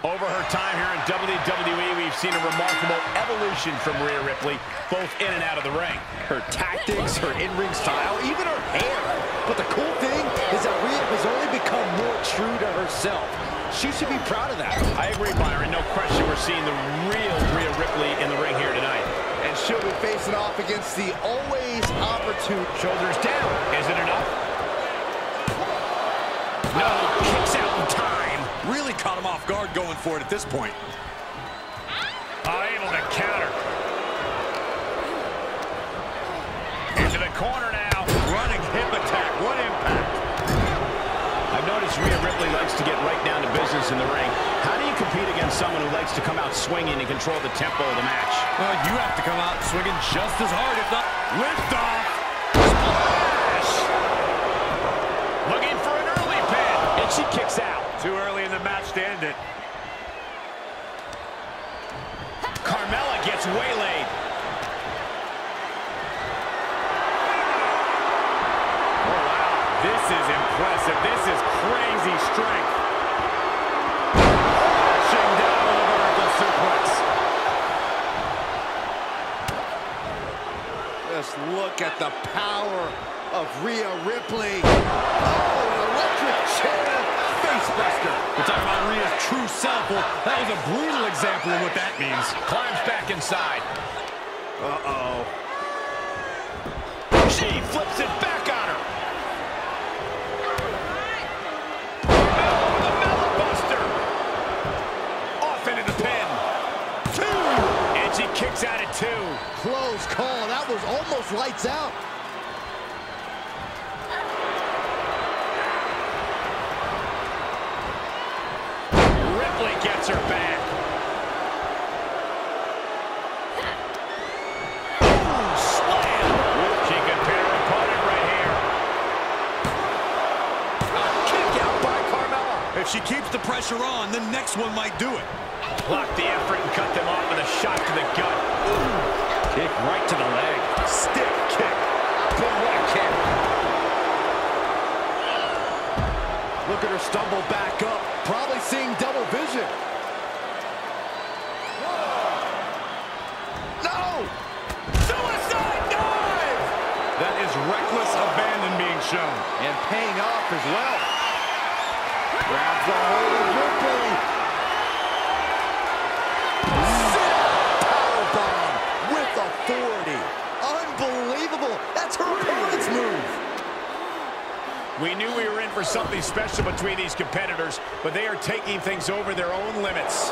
Over her time here in WWE, we've seen a remarkable evolution from Rhea Ripley, both in and out of the ring. Her tactics, her in-ring style, even her hair. But the cool thing is that Rhea has only become more true to herself. She should be proud of that. I agree, Byron. No question we're seeing the real Rhea Ripley in the ring here tonight. And she'll be facing off against the always opportune. Shoulders down. Is it enough? No, caught him off guard going for it at this point. Ah, Unable to counter. Into the corner now. Running hip attack. What impact. I've noticed Rhea Ripley likes to get right down to business in the ring. How do you compete against someone who likes to come out swinging and control the tempo of the match? Well, you have to come out swinging just as hard, if not lift off. Splash! Looking for an early pin. And she kicks out. Too early the match to end it. Carmella gets waylaid. Oh, wow. This is impressive. This is crazy strength. Crashing down with a vertical suplex. Just look at the power of Rhea Ripley. Oh, an electric chair true. Well, that was a brutal example of what that means. Climbs back inside. Uh-oh. She flips it back on her. Buster. Off into the pin. Two. And she kicks out at two. Close call. That was almost lights out. Her back. If she keeps the pressure on, the next one might do it. Block the effort and cut them off with a shot to the gut. Ooh. Kick right to the leg. Stiff kick. But what a kick. Look at her stumble back Suicide dive! That is reckless abandon being shown. And paying off as well. Grabs a hold of Ripley. Powerbomb with authority. Unbelievable. That's her opponent's move. We knew we were in for something special between these competitors, but they are taking things over their own limits.